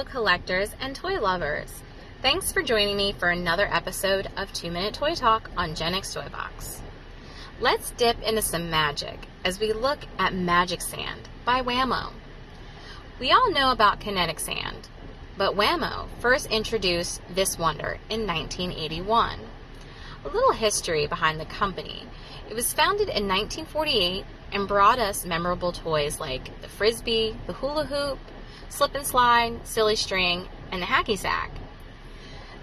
collectors and toy lovers. Thanks for joining me for another episode of 2 Minute Toy Talk on Gen X Toy Box. Let's dip into some magic as we look at Magic Sand by Wham-O. We all know about kinetic sand, but Wham-O first introduced this wonder in 1981. A little history behind the company. It was founded in 1948 and brought us memorable toys like the frisbee, the hula hoop, slip and slide, silly string, and the hacky sack.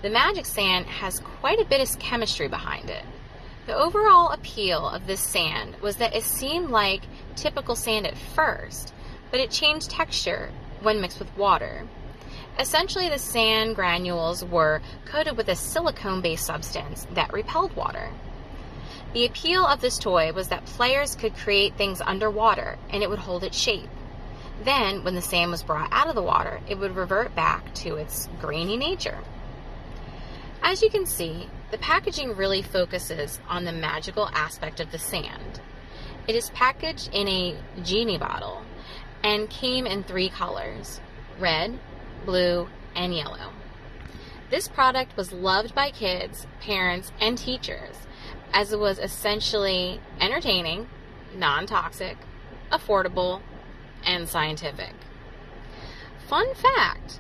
The magic sand has quite a bit of chemistry behind it. The overall appeal of this sand was that it seemed like typical sand at first, but it changed texture when mixed with water. Essentially, the sand granules were coated with a silicone based substance that repelled water. The appeal of this toy was that players could create things underwater and it would hold its shape. Then, when the sand was brought out of the water, it would revert back to its grainy nature. As you can see, the packaging really focuses on the magical aspect of the sand. It is packaged in a genie bottle and came in three colors red, blue, and yellow. This product was loved by kids, parents, and teachers as it was essentially entertaining, non toxic, affordable, and scientific. Fun fact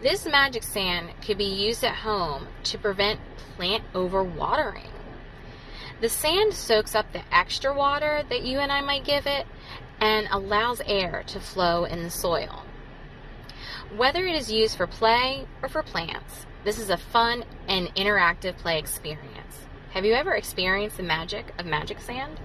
this magic sand could be used at home to prevent plant overwatering. The sand soaks up the extra water that you and I might give it and allows air to flow in the soil. Whether it is used for play or for plants, this is a fun and interactive play experience. Have you ever experienced the magic of magic sand?